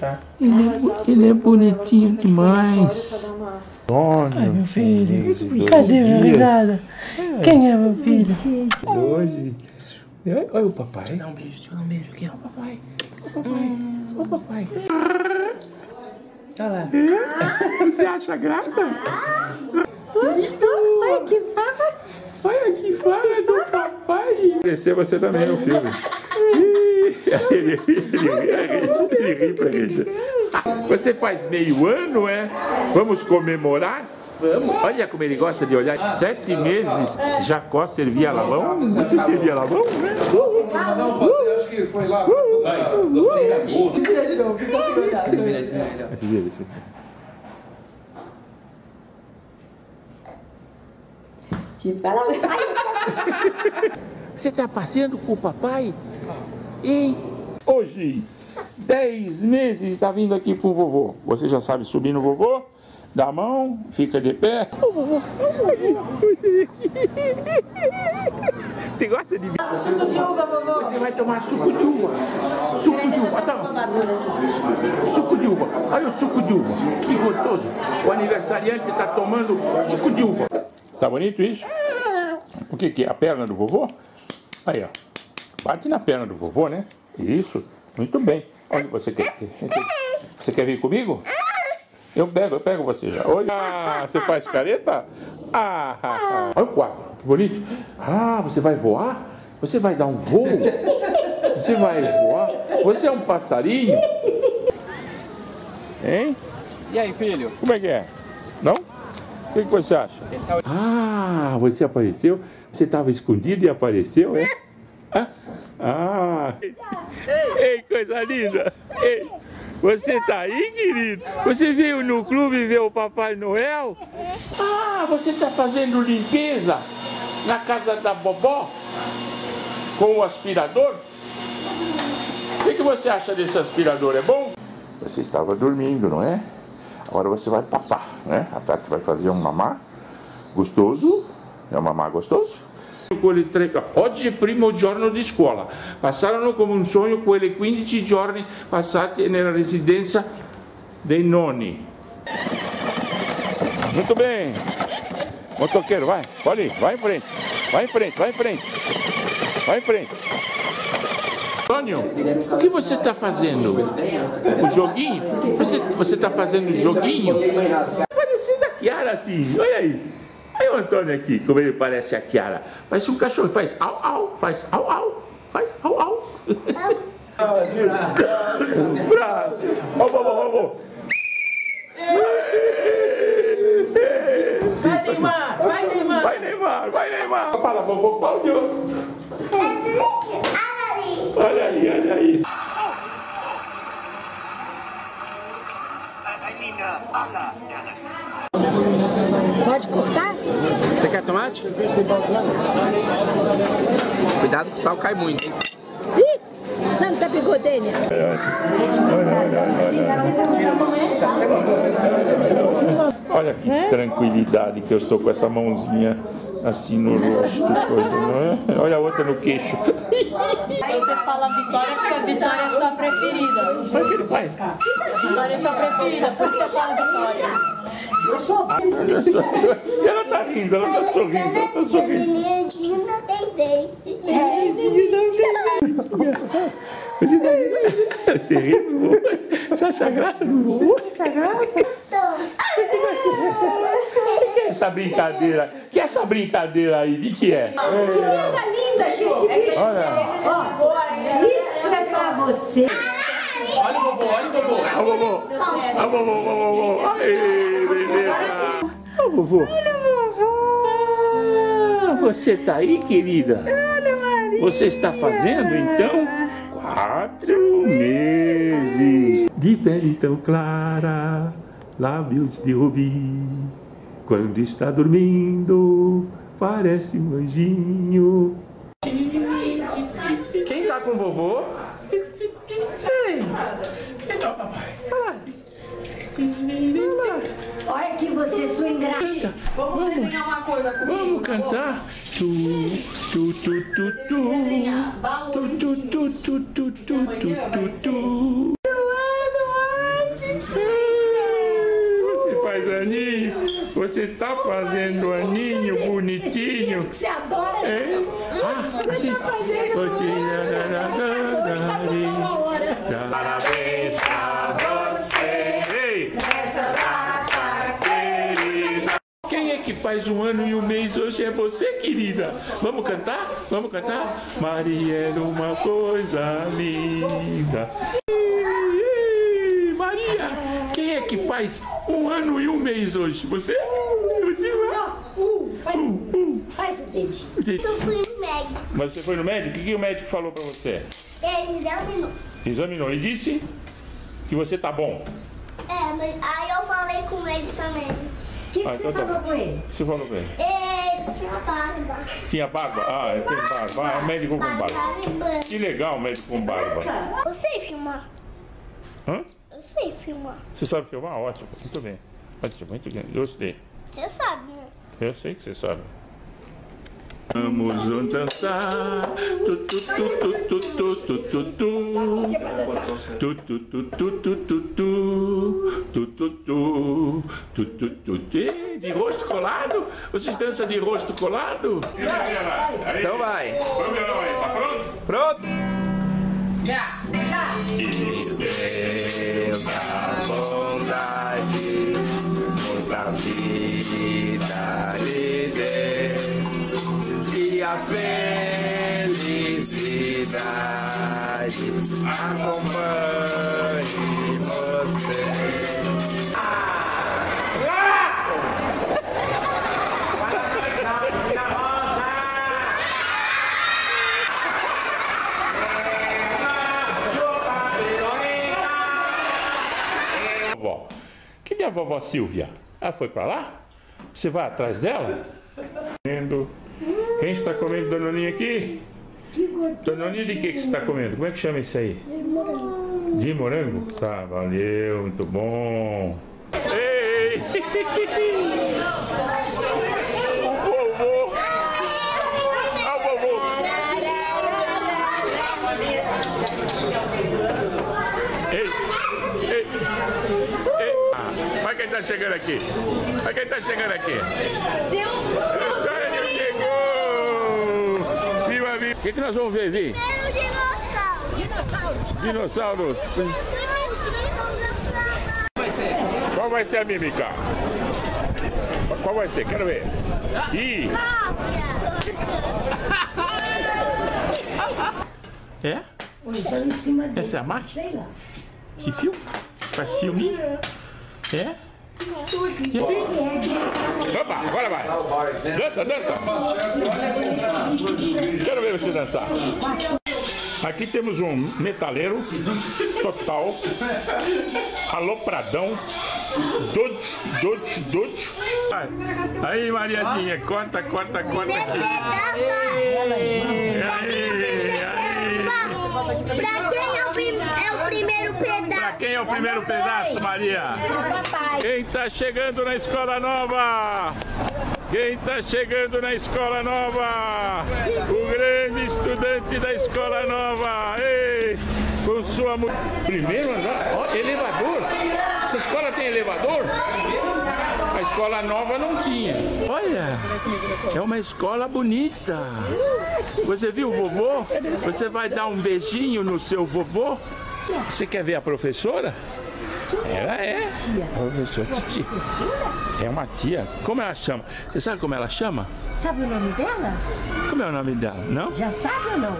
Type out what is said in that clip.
Tá. Ele é, ele é bonitinho demais. Ai, meu filho. Cadê minha risada? Quem é meu filho? Hoje. Olha, olha o papai. Dá um beijo, deixa eu dar um beijo aqui, ó. Papai. Ô papai. Ô papai. Olha lá. Você acha graça? Ai, que fala. Olha que fala do papai. Aparecer você também no filme. Ele ri, pra gente. Você faz meio ano, é? Vamos comemorar? Vamos. Olha como ele gosta de olhar. Sete meses, Jacó servia lavão. Você servia lavão? né? Não, você acho que foi lá. Desvira de novo, fica assim olhar. Desvira, desvira. Te fala. Você está passeando com o papai? E hoje, 10 meses, está vindo aqui com o vovô. Você já sabe subir no vovô? Dá a mão, fica de pé. Ô vovô, você. Você gosta de Suco de uva, vovô. Você vai tomar suco de uva. Suco de uva, tá? Suco de uva. Olha o suco de uva. Que gostoso. O aniversariante está tomando suco de uva. Tá bonito isso? O que, que é? A perna do vovô? Aí, ó. Bate na perna do vovô, né? Isso. Muito bem. Olha, você quer, você quer vir comigo? Eu pego, eu pego você já. Olha, ah, você faz careta? Ah, ah, ah. olha o quadro, que bonito. Ah, você vai voar? Você vai dar um voo? Você vai voar? Você é um passarinho? Hein? E aí, filho? Como é que é? Não? O que, que você acha? Ah, você apareceu? Você estava escondido e apareceu, é? Ah, Ah! Ei, coisa linda! Ei, você tá aí, querido? Você veio no clube ver o Papai Noel? Ah, você tá fazendo limpeza na casa da Bobó? Com o aspirador? O que, que você acha desse aspirador? É bom? Você estava dormindo, não é? Agora você vai papar, né? A Tati vai fazer um mamá gostoso. É um mamá gostoso? Quelli tre, oggi primo giorno di scuola. Passarono come un sogno quelle 15 giorni passati nella residenza dei nonni. Muito bem. Motoqueiro, vai, pode vai em frente. Vai em frente, vai em frente. Vai em frente. Antônio, o que você está fazendo? O joguinho? Você está fazendo joguinho? Parecendo a Kiara assim, olha aí. Olha o Antônio aqui, como ele parece a Kiara. Parece um cachorro, faz au au, faz au au, faz au au. Braço. Ó, ó, ó, ó. Vai, Neymar! Vai, Neymar! Vai Neymar, vai Neymar. Fala, vovô Cláudio. Olha aí, olha aí. Pode cortar? Você quer tomate? Cuidado que o sal cai muito, hein? Ih, Santa Bigodenha. Olha que tranquilidade que eu estou com essa mãozinha assim no rosto, coisa, não é? Olha a outra no queixo. Aí você fala Vitória porque a Vitória é sua preferida. O que ele faz. Vitória é sua preferida, por isso você fala Vitória. Olha só. E ela tá rindo, ela tá sorrindo, ela tá sorrindo. Nenenzinho não tem dente. Você tá rindo? Você ri do vovô? Você acha graça do vovô? Acha graça? O que é essa brincadeira? O que é essa brincadeira aí? De que é? Coisa linda, gente. Olha. Isso é pra você. Olha o vovô, olha o vovô. Vovô. Ó, vovô, vovô. Ai, beleza. Ó, vovô. Olha, vovô. Você tá aí, querida? Olha, Maria. Você está fazendo, então? Quatro meses de pele tão clara, lábios de rubi. Quando está dormindo, parece um anjinho. Quem tá com o vovô? Olha que você, sua ingrata. Vamos, desenhar uma coisa comigo. Vamos cantar. Tu, tu, tu, tu, tu. Tu, tu, tu, tu, tu, tu, tu, tu. Você faz aninho. Você tá fazendo aninho bonitinho. Você adora, é? Ah. Você tá fazendo aninho. Parabéns. Faz um ano e um mês hoje? É você, querida. Vamos cantar? Vamos cantar? Maria era uma coisa linda. Maria, quem é que faz um ano e um mês hoje? Você? Você vai? Uh, faz, Uh, uh. faz o dedinho. Eu fui no médico. Mas você foi no médico? O que, o médico falou pra você? Ele me examinou. Examinou e disse que você tá bom. É, mas aí eu falei com ele também. O que, que Ah, você então tá falou bom. com ele? Você falou pra ele? Ele tinha barba. Tinha barba? Ah, ele tem barba. Ah, é médico com barba. Barba. Que legal, médico com barba. Eu sei filmar. Hã? Eu sei filmar. Você sabe filmar? Ótimo. Muito bem. Ótimo, muito bem. Gostei. Você sabe, né? Eu sei que você sabe. Vamos dançar. Tu tu tu tu tu tu tu tu. Tu tu tu tu tu tu tu. Tu tu tu. Tu tu tu. De rosto colado? Vocês dançam de rosto colado? Então vai. Tá pronto? Pronto. Já. Já. Bondade, nunca vi darei a felicidade acompanhe você. Cadê a vovó Silvia? Ela foi pra lá? Você vai atrás dela? Quem está comendo danoninho aqui? Danoninho de que, que você está comendo? Como é que chama isso aí? De morango? Tá, valeu, muito bom. Ei! O vovô! Ah, Olha quem tá chegando aqui! Olha quem tá chegando aqui! Chegou! O que, que nós vamos ver, Vi? Dinossauro. Dinossauro. Dinossauros! Ser. Qual vai ser a mímica? Qual vai ser? Quero ver! Ih! É? Essa é a máquina? Que filme? Faz filminho? É? E aí? Opa, agora vai! Dança, dança! Quero ver você dançar. Aqui temos um metaleiro total, alopradão, dote, dote, dote. Aí, Mariadinha, corta, corta, corta aqui. Aí, aí. Pra quem é o, prim- é o primeiro Pra pedaço? quem é o primeiro pedaço, Maria? Quem tá chegando na escola nova? Quem tá chegando na escola nova? O grande estudante da escola nova. Ei, com sua mu- primeiro andar, ó, elevador. Essa escola tem elevador? A escola nova não tinha. Olha, é uma escola bonita. Você viu o vovô? Você vai dar um beijinho no seu vovô? Você quer ver a professora? Ela é. Professora Titi. É uma tia. Como ela chama? Você sabe como ela chama? Sabe o nome dela? Como é o nome dela? Não? Já sabe ou não?